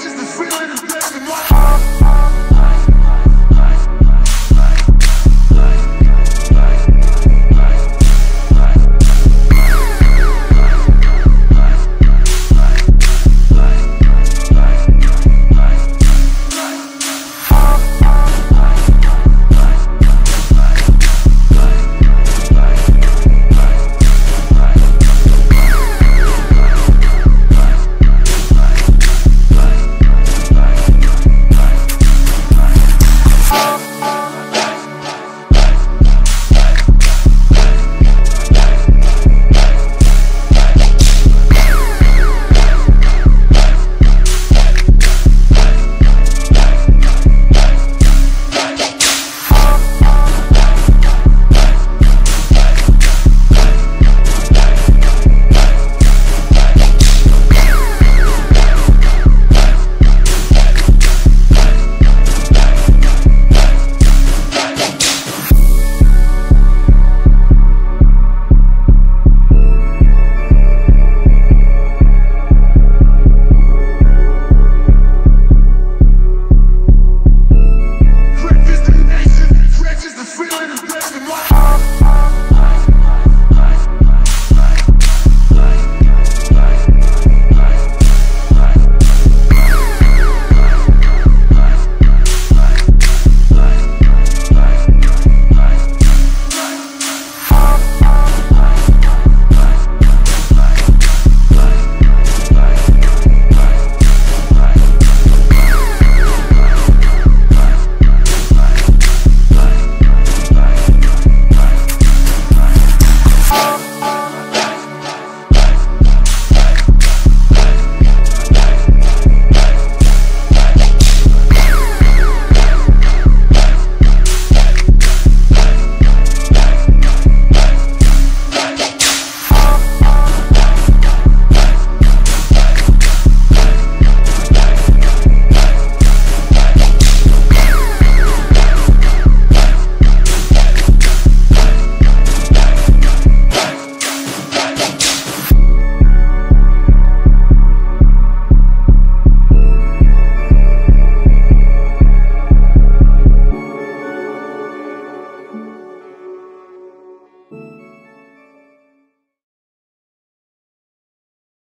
just a feeling of death in my heart.